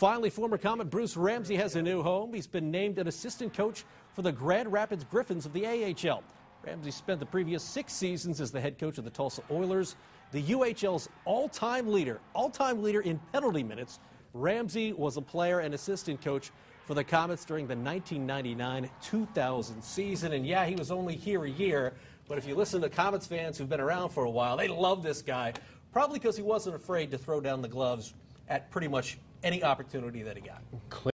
Finally, former Komet Bruce Ramsay has a new home. He's been named an assistant coach for the Grand Rapids Griffins of the AHL. Ramsay spent the previous six seasons as the head coach of the Tulsa Oilers, the UHL's all-time leader, all-time leader in penalty minutes. Ramsay was a player and assistant coach for the Komets during the 1999-2000 season. And yeah, he was only here a year, but if you listen to Komets fans who've been around for a while, they love this guy, probably because he wasn't afraid to throw down the gloves at pretty much any opportunity that he got.